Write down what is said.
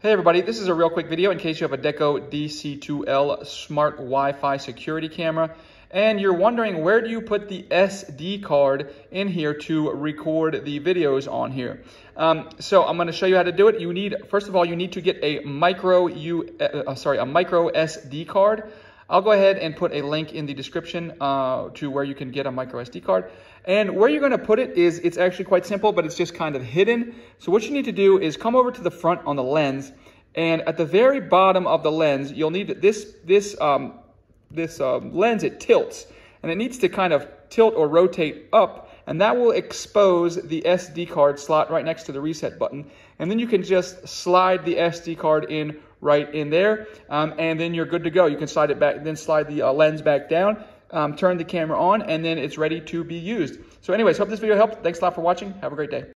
Hey everybody, this is a real quick video in case you have a DEKCO DC2L smart Wi-Fi security camera and you're wondering where do you put the SD card in here to record the videos on here. Um, so I'm going to show you how to do it. You need, first of all, you need to get a micro U, uh, uh sorry, a micro SD card. I'll go ahead and put a link in the description uh, to where you can get a micro SD card. And where you're gonna put it is, it's actually quite simple, but it's just kind of hidden. So what you need to do is come over to the front on the lens, and at the very bottom of the lens, you'll need this, this, um, this um, lens, it tilts, and it needs to kind of tilt or rotate up, and that will expose the SD card slot right next to the reset button. And then you can just slide the SD card in right in there, um, and then you're good to go. You can slide it back, then slide the uh, lens back down, um, turn the camera on, and then it's ready to be used. So anyways, hope this video helped. Thanks a lot for watching. Have a great day.